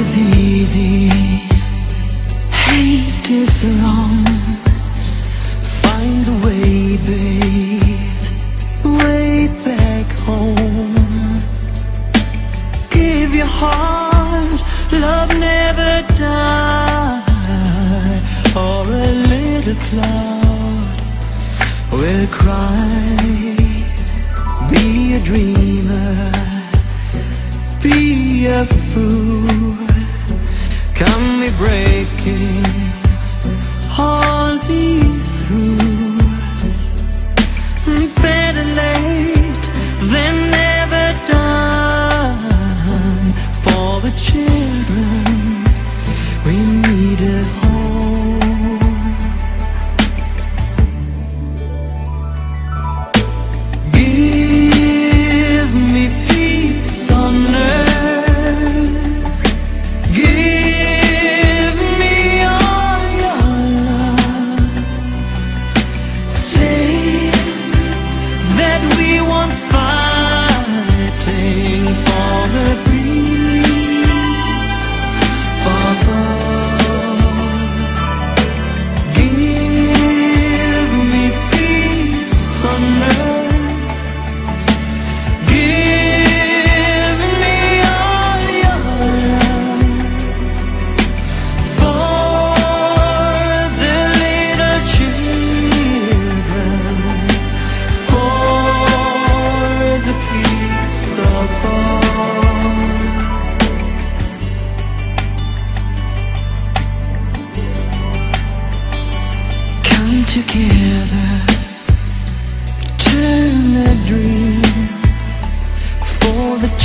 is easy, hate is wrong. Find a way, babe, way back home. Give your heart, love never die, or a little cloud will cry. Be a dreamer, be a fool. Breaking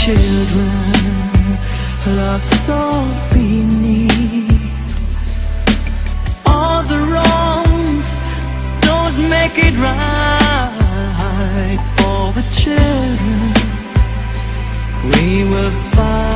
children. Love's all we need. All the wrongs don't make it right for the children. We will fight.